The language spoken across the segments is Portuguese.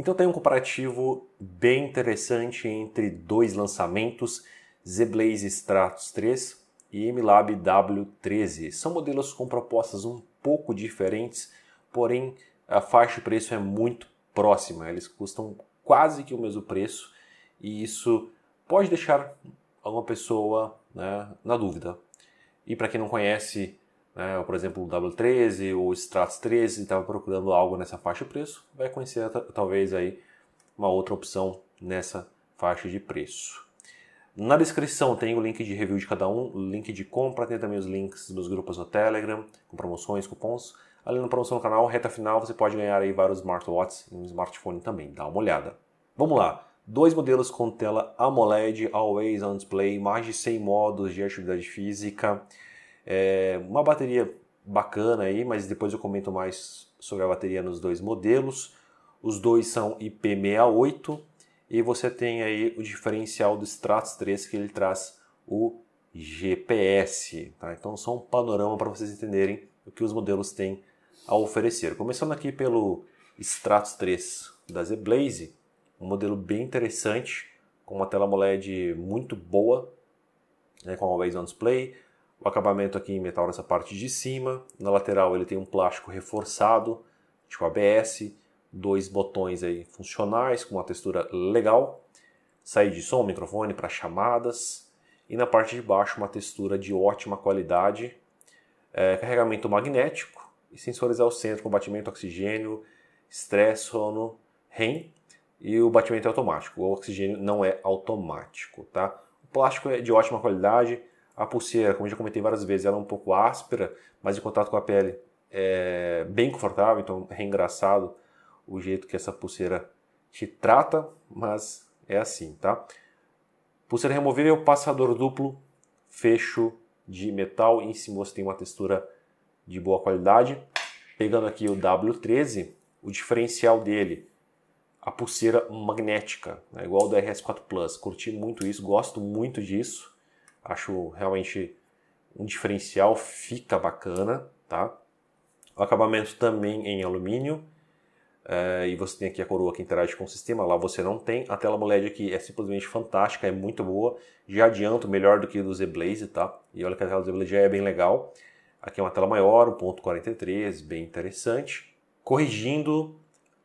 Então tem um comparativo bem interessante entre dois lançamentos, ZBlaze Stratos 3 e MLab W13. São modelos com propostas um pouco diferentes, porém a faixa de preço é muito próxima, eles custam quase que o mesmo preço e isso pode deixar alguma pessoa né, na dúvida. E para quem não conhece, né, por exemplo, o W13 ou o Stratos 13 e estava procurando algo nessa faixa de preço, vai conhecer talvez aí uma outra opção nessa faixa de preço. Na descrição tem o link de review de cada um, link de compra, tem também os links dos grupos no Telegram, com promoções, cupons. Além da promoção no canal, reta final, você pode ganhar aí vários smartwatches e um smartphone também, dá uma olhada. Vamos lá, dois modelos com tela AMOLED, Always On Display, mais de 100 modos de atividade física, é uma bateria bacana aí, mas depois eu comento mais sobre a bateria nos dois modelos. Os dois são IP68 e você tem aí o diferencial do Stratos 3 que ele traz o GPS. Tá? Então só um panorama para vocês entenderem o que os modelos têm a oferecer. Começando aqui pelo Stratos 3 da Z-Blaze, um modelo bem interessante, com uma tela AMOLED muito boa, né, com Always On Display, o acabamento aqui em metal nessa parte de cima, na lateral ele tem um plástico reforçado, tipo ABS, dois botões aí funcionais com uma textura legal, saída de som, microfone para chamadas, e na parte de baixo uma textura de ótima qualidade, é, carregamento magnético, e sensores ao centro com batimento, oxigênio, estresse, sono, REM e o batimento é automático. O oxigênio não é automático, tá? O plástico é de ótima qualidade. A pulseira, como eu já comentei várias vezes, ela é um pouco áspera, mas em contato com a pele é bem confortável, então é engraçado o jeito que essa pulseira te trata, mas é assim, tá? Pulseira removível, passador duplo, fecho de metal, em cima você tem uma textura de boa qualidade. Pegando aqui o W13, o diferencial dele, a pulseira magnética, né, igual do RS4 Plus. Curti muito isso, gosto muito disso. Acho realmente um diferencial, fica bacana, tá? O acabamento também em alumínio. É, e você tem aqui a coroa que interage com o sistema, lá você não tem. A tela AMOLED aqui é simplesmente fantástica, é muito boa. Já adianto, melhor do que do Z-Blaze, tá? E olha que a tela do Z-Blaze é bem legal. Aqui é uma tela maior, 1.43, bem interessante. Corrigindo,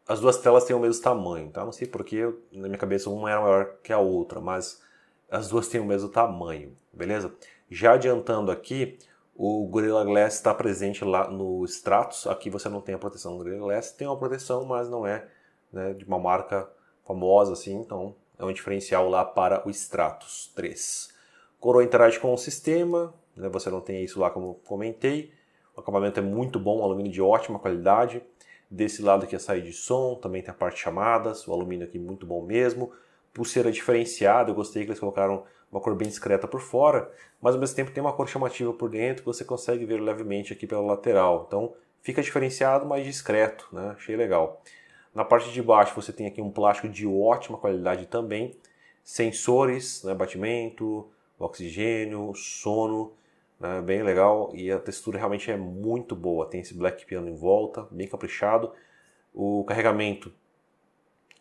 as duas telas têm o mesmo tamanho, tá? Não sei porque na minha cabeça uma era maior que a outra, mas as duas têm o mesmo tamanho, beleza? Já adiantando aqui, o Gorilla Glass está presente lá no Stratos. Aqui você não tem a proteção do Gorilla Glass, tem uma proteção, mas não é né, de uma marca famosa assim, então é um diferencial lá para o Stratos 3. Coroa interage com o sistema, né? você não tem isso lá como comentei. O acabamento é muito bom, alumínio de ótima qualidade. Desse lado aqui a saída de som, também tem a parte de chamadas, o alumínio aqui muito bom mesmo. Pulseira diferenciada, eu gostei que eles colocaram uma cor bem discreta por fora, mas ao mesmo tempo tem uma cor chamativa por dentro que você consegue ver levemente aqui pela lateral. Então fica diferenciado, mas discreto, né? achei legal. Na parte de baixo você tem aqui um plástico de ótima qualidade também, sensores, né? batimento, oxigênio, sono, né, bem legal e a textura realmente é muito boa. Tem esse black piano em volta, bem caprichado. O carregamento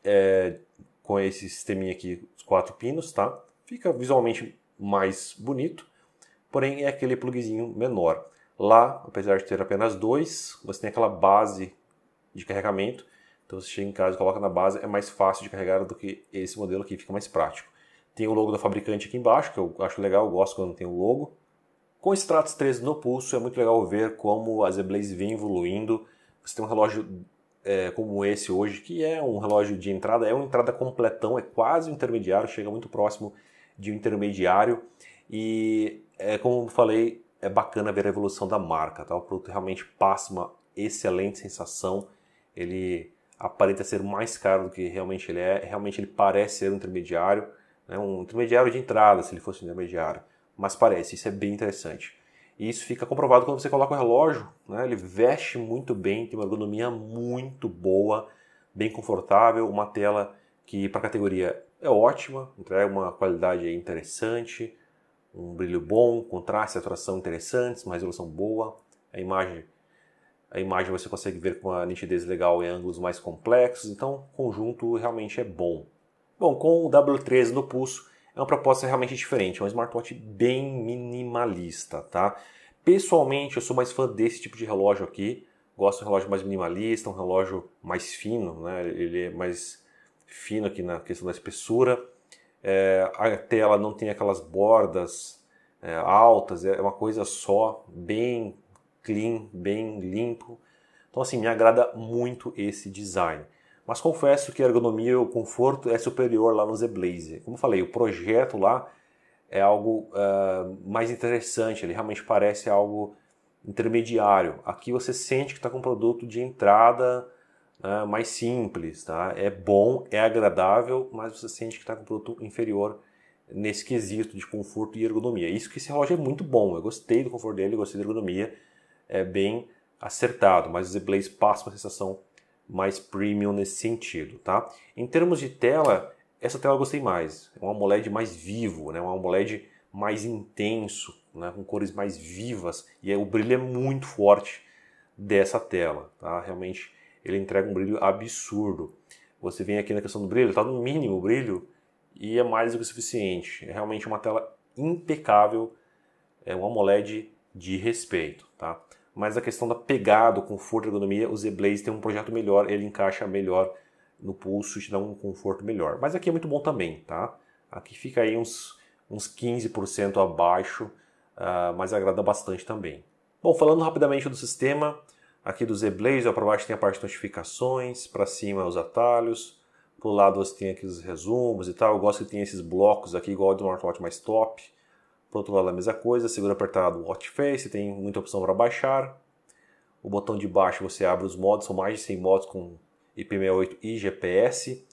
é com esse sisteminha aqui, os quatro pinos, tá? Fica visualmente mais bonito, porém é aquele plugzinho menor. Lá, apesar de ter apenas dois, você tem aquela base de carregamento. Então você chega em casa e coloca na base, é mais fácil de carregar do que esse modelo aqui, fica mais prático. Tem o logo da fabricante aqui embaixo, que eu acho legal, eu gosto quando tem o logo. Com o Stratos 13 no pulso, é muito legal ver como a Z-Blaze vem evoluindo. Você tem um relógio é, como esse hoje, que é um relógio de entrada, é uma entrada completão, é quase um intermediário, chega muito próximo de um intermediário. E, é, como falei, é bacana ver a evolução da marca. Tá? O produto realmente passa uma excelente sensação. Ele aparenta ser mais caro do que realmente ele é. Realmente ele parece ser um intermediário, né? um intermediário de entrada, se ele fosse um intermediário mas parece, isso é bem interessante. E isso fica comprovado quando você coloca o relógio, né? ele veste muito bem, tem uma ergonomia muito boa, bem confortável, uma tela que para a categoria é ótima, entrega uma qualidade interessante, um brilho bom, contraste saturação interessantes, uma resolução boa, a imagem a imagem você consegue ver com a nitidez legal em ângulos mais complexos, então o conjunto realmente é bom. Bom, com o W13 no pulso, é uma proposta realmente diferente, é um smartwatch bem minimalista, tá? Pessoalmente, eu sou mais fã desse tipo de relógio aqui, gosto de um relógio mais minimalista, um relógio mais fino, né? ele é mais fino aqui na questão da espessura, é, a tela não tem aquelas bordas é, altas, é uma coisa só, bem clean, bem limpo. Então, assim, me agrada muito esse design. Mas confesso que a ergonomia e o conforto é superior lá no Z Blaze. Como falei, o projeto lá é algo uh, mais interessante, ele realmente parece algo intermediário. Aqui você sente que está com um produto de entrada uh, mais simples. Tá? É bom, é agradável, mas você sente que está com um produto inferior nesse quesito de conforto e ergonomia. Isso que esse relógio é muito bom. Eu gostei do conforto dele, gostei da ergonomia é bem acertado, mas o Z-Blaze passa uma sensação mais premium nesse sentido, tá? Em termos de tela, essa tela eu gostei mais. É um AMOLED mais vivo, né? Um AMOLED mais intenso, né? com cores mais vivas e é, o brilho é muito forte dessa tela, tá? Realmente ele entrega um brilho absurdo. Você vem aqui na questão do brilho, está no mínimo o brilho e é mais do que suficiente. É realmente uma tela impecável, é um AMOLED de respeito, tá? Mas a questão da pegada, conforto ergonomia, o Z-Blaze tem um projeto melhor, ele encaixa melhor no pulso e te dá um conforto melhor. Mas aqui é muito bom também, tá? Aqui fica aí uns, uns 15% abaixo, uh, mas agrada bastante também. Bom, falando rapidamente do sistema, aqui do Z-Blaze, para baixo tem a parte de notificações, para cima os atalhos, pro lado você tem aqui os resumos e tal. Eu gosto que tem esses blocos aqui, igual do smartwatch mais top. Por outro lado, a mesma coisa, segura apertado o Watch Face, tem muita opção para baixar. O botão de baixo você abre os modos, são mais de 100 modos com IP68 e GPS.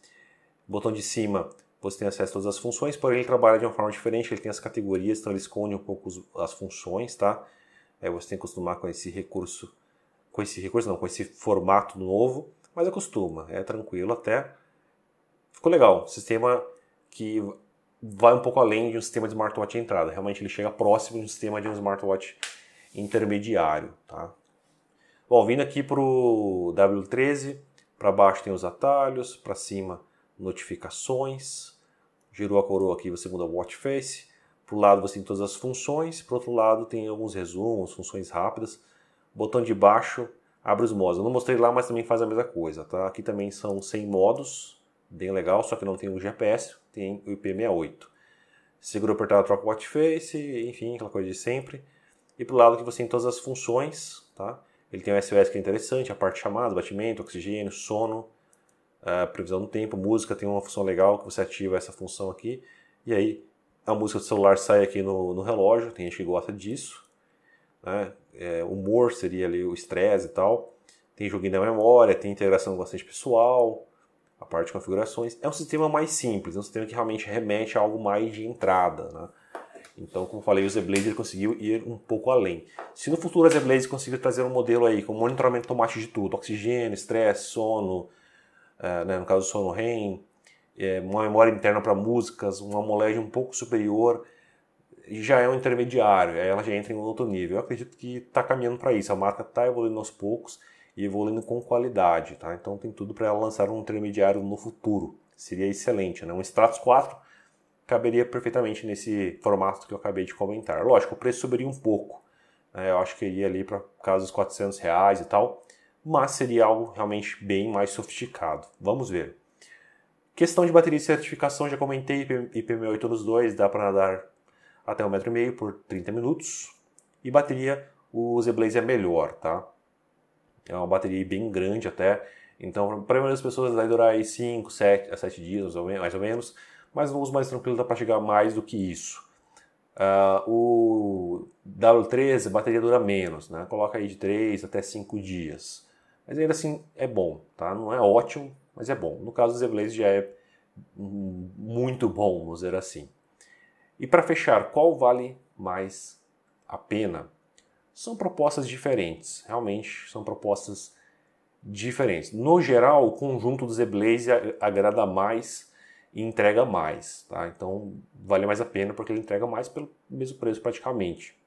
Botão de cima você tem acesso a todas as funções, porém ele trabalha de uma forma diferente, ele tem as categorias, então ele esconde um pouco as funções, tá? É, você tem que acostumar com esse recurso, com esse recurso não, com esse formato novo, mas acostuma, é tranquilo até. Ficou legal, sistema que vai um pouco além de um sistema de smartwatch de entrada. Realmente ele chega próximo de um sistema de um smartwatch intermediário. Tá? Bom, vindo aqui para o W13, para baixo tem os atalhos, para cima notificações, girou a coroa aqui você muda o watch face, para o lado você tem todas as funções, para o outro lado tem alguns resumos, funções rápidas, botão de baixo abre os modos. Eu não mostrei lá, mas também faz a mesma coisa. Tá? Aqui também são 100 modos, bem legal, só que não tem o GPS, tem o IP68. Segura apertado, troca o watch face, enfim, aquela coisa de sempre. E pro lado que você tem todas as funções, tá? Ele tem o SOS que é interessante, a parte de chamada, batimento, oxigênio, sono, previsão do tempo, música tem uma função legal que você ativa essa função aqui. E aí a música do celular sai aqui no, no relógio, tem gente que gosta disso. Né? É, humor seria ali o estresse e tal. Tem joguinho da memória, tem integração bastante pessoal, a parte de configurações. É um sistema mais simples, é um sistema que realmente remete a algo mais de entrada. Né? Então, como falei, o ZBlaze conseguiu ir um pouco além. Se no futuro a ZBlaze conseguir trazer um modelo aí com monitoramento automático de tudo, oxigênio, estresse, sono, uh, né, no caso sono REM, é, uma memória interna para músicas, uma AMOLED um pouco superior, já é um intermediário, aí ela já entra em outro nível. Eu acredito que está caminhando para isso, a marca está evoluindo aos poucos e evoluindo com qualidade, tá? Então tem tudo para ela lançar um intermediário no futuro. Seria excelente, né? Um Stratos 4 caberia perfeitamente nesse formato que eu acabei de comentar. Lógico, o preço subiria um pouco. Né? Eu acho que iria ali para casa dos 400 reais e tal, mas seria algo realmente bem mais sofisticado. Vamos ver. Questão de bateria de certificação, já comentei, IP68 nos dois, dá para nadar até 1,5m por 30 minutos. E bateria, o Z-Blaze é melhor, tá? É uma bateria bem grande até. Então, para a maioria das pessoas vai durar aí 5, 7 a 7 dias, mais ou menos. Mas no uso mais tranquilo dá para chegar mais do que isso. Uh, o W13, a bateria dura menos, né? Coloca aí de 3 até 5 dias. Mas ainda assim é bom, tá? Não é ótimo, mas é bom. No caso do Z-Blaze já é muito bom, vamos dizer assim. E para fechar, qual vale mais a pena? São propostas diferentes, realmente são propostas diferentes. No geral, o conjunto do Z-Blaze agrada mais e entrega mais, tá? Então vale mais a pena porque ele entrega mais pelo mesmo preço praticamente.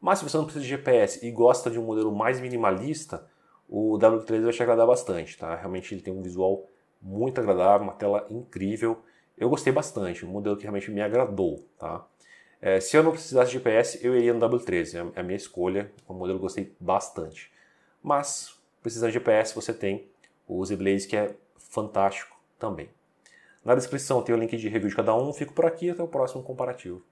Mas se você não precisa de GPS e gosta de um modelo mais minimalista, o W13 vai te agradar bastante, tá? Realmente ele tem um visual muito agradável, uma tela incrível. Eu gostei bastante, um modelo que realmente me agradou, tá? É, se eu não precisasse de GPS, eu iria no W13, é a minha escolha, um modelo eu gostei bastante. Mas, precisando de GPS, você tem o Z-Blaze, que é fantástico também. Na descrição tem o link de review de cada um, fico por aqui até o próximo comparativo.